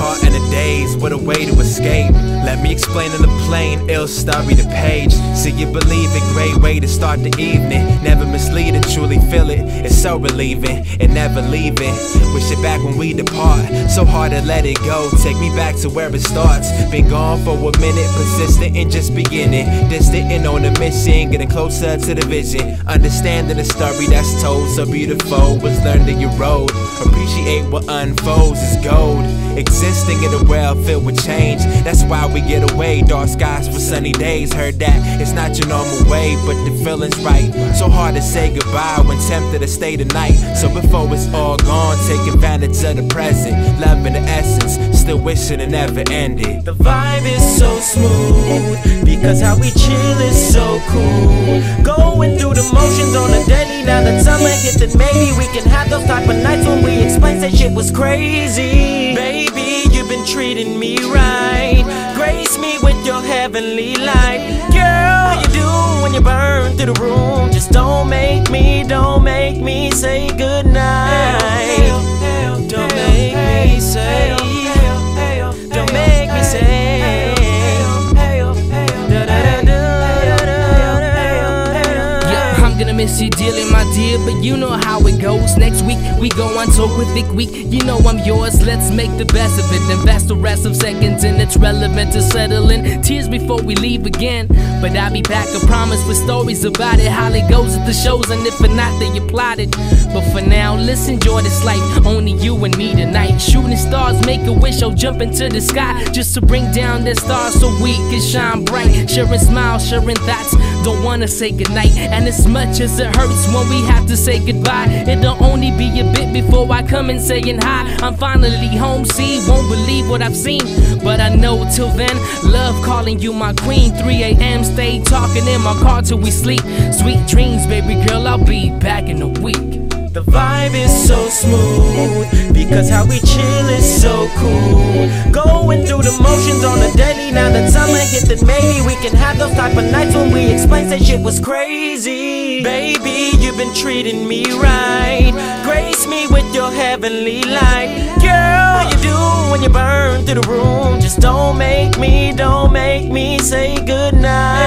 what a daze with a way to escape. Let me explain in the plain, ill story the page. See you believe it, great way to start the evening. Never mislead it, truly feel it. It's so relieving and never leaving. Wish it back when we depart. So hard to let it go. Take me back to where it starts. Been gone for a minute, persistent and just beginning. Distant and on a mission, getting closer to the vision. Understanding the story that's told so beautiful was learned in your road. Appreciate what unfolds is gold. Existing in a world filled with change. That's why we get away. Dark skies for sunny days. Heard that it's not your normal way, but the feeling's right. So hard to say goodbye when tempted to stay tonight. So before it's all gone, take advantage of the present. Loving the essence, still wishing it never ended. The vibe is so smooth because how we chill is so cool. Going through the motions on a daily. Now that summer hit, then maybe we can have those type of nights when we explain that shit was crazy. Treating me right. Grace me with your heavenly light. Girl, you do when you burn through the room. Just don't make me, don't make me say goodnight. Miss you dearly, my dear, but you know how it goes. Next week, we go on terrific week. You know I'm yours, let's make the best of it. Invest the rest of seconds, and it's relevant to settle in. Tears before we leave again. But I'll be back, I promise, with stories about it. How it goes at the shows, and if not, then you plotted. But for now, let's enjoy this life. Only you and me tonight. Shooting stars, make a wish, or jump into the sky. Just to bring down the stars so we can shine bright. Sharing smiles, sharing thoughts. Don't wanna say goodnight. And as much as it hurts when we have to say goodbye, it'll only be a bit before I come and saying hi. I'm finally home, see, won't believe what I've seen. But I know till then, love calling you my queen. 3 a.m., stay talking in my car till we sleep. Sweet dreams, baby girl, I'll be back in a week. The vibe is so smooth because how we chill is so cool. Going through the motions on a daily. Now that summer hit, then maybe we can have those type of nights when that shit was crazy. Baby, you've been treating me right. Grace me with your heavenly light. Girl, you do when you burn through the room. Just don't make me, don't make me say goodnight.